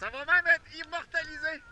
Ça va même être immortalisé.